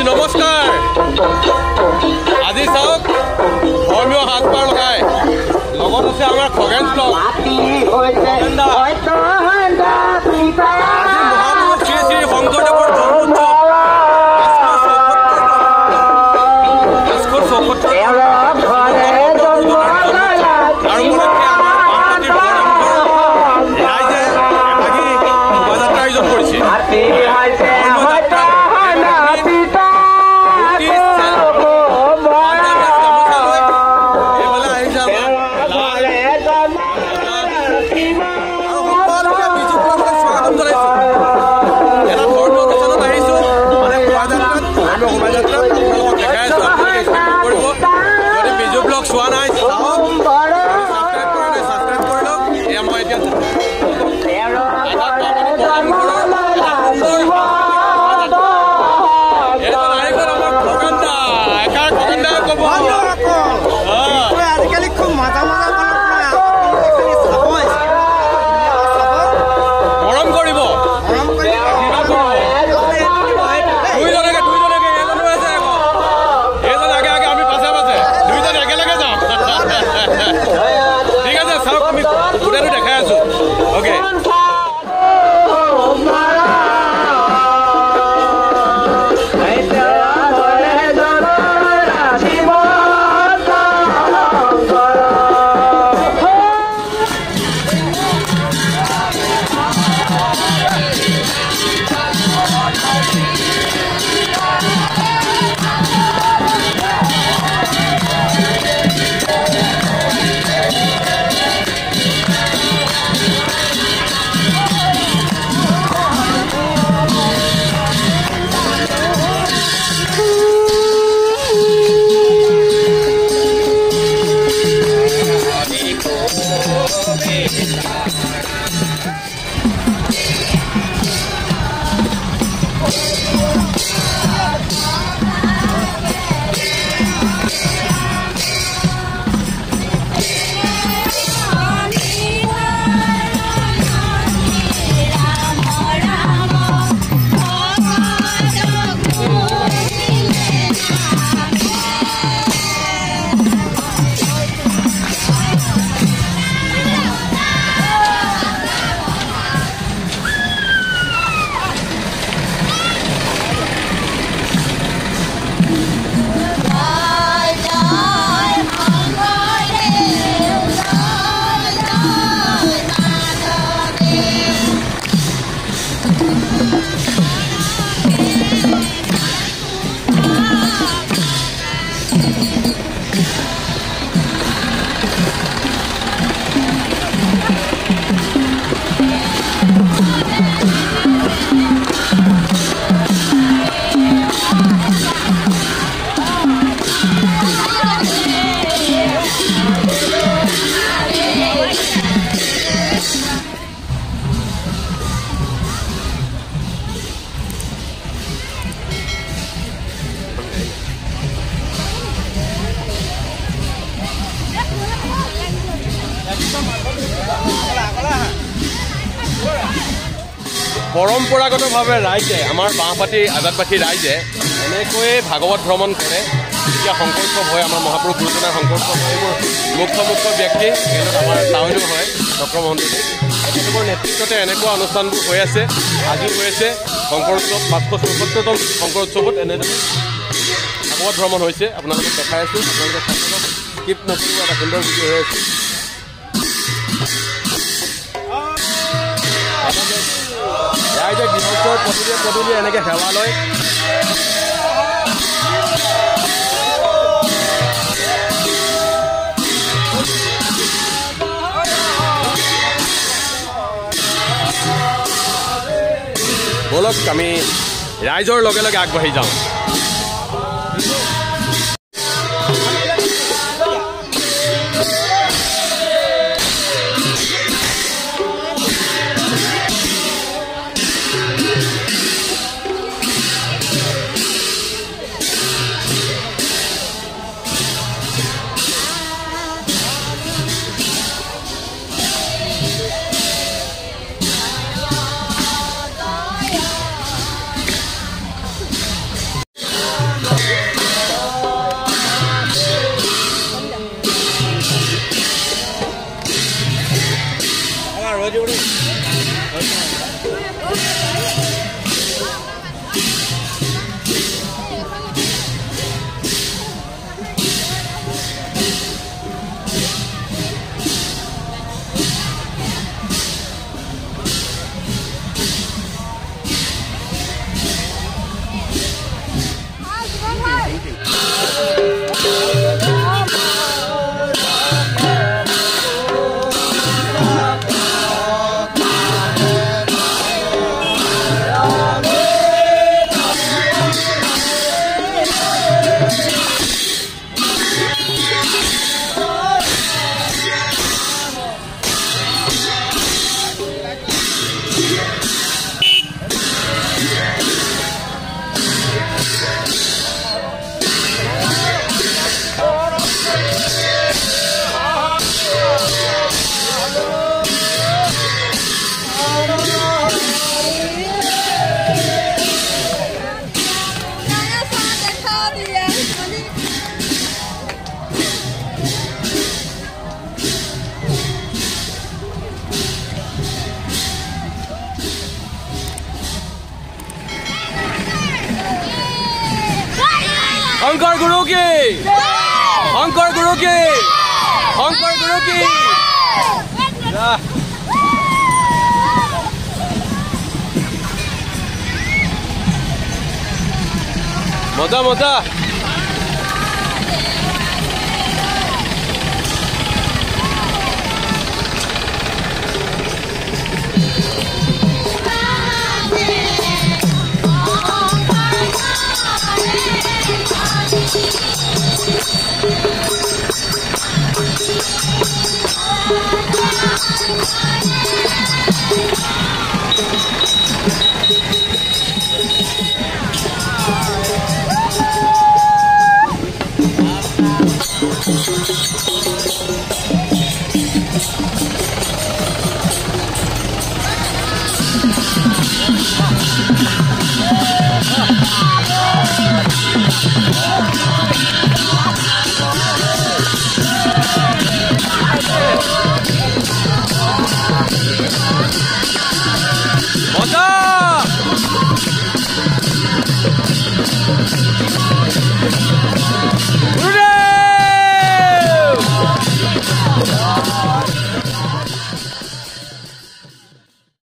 নমস্কাৰ আজি চাওক ধৰ্মীয় সাজপাৰ লগাই। লগত আছে আমাৰ খগেন ব্লগ পৰম্পৰাগতভাৱে ৰাইজে আমাৰ বাঁহপাতি আজাদবাসী ৰাইজে এনেকৈয়ে ভাগৱত ভ্ৰমণ কৰে। যেতিয়া শংকৰোৎসৱ হয় আমাৰ মহাপুৰুষ গুৰুজনাৰ হয় এইবোৰ মুখ্য মুখ্য ব্যক্তি আমাৰ টাউনো হয় চক্ৰমহন্তদেৱ তেখেতলোকৰ নেতৃত্বতে এনেকুৱা অনুষ্ঠানবোৰ হৈ আছে আজিও হৈ আছে শংকৰোৎসৱ পাঁচশ চৌসত্তৰতম শংকৰোৎসৱত এনেদৰে ভাগৱত ভ্ৰমণ হৈছে। আপোনালোকক দেখাই আছোঁ আপোনালোকে স্কিপ নকৰিব এটা সুন্দৰ ভিডিঅ' হৈ আছে। পদূলিয়ে পদূলিয়ে এনেকৈ সেৱা লয়। ব'লক আমি ৰাইজৰ লগে লগে আগবাঢ়ি যাওঁ। Yeah. শংকৰ গুৰু কি শংকৰ গুৰু কি শংকৰ গুৰু কি মজা মজা। Jesus.